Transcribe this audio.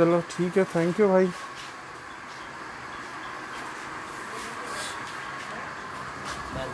चलो ठीक है थैंक यू भाई। मैं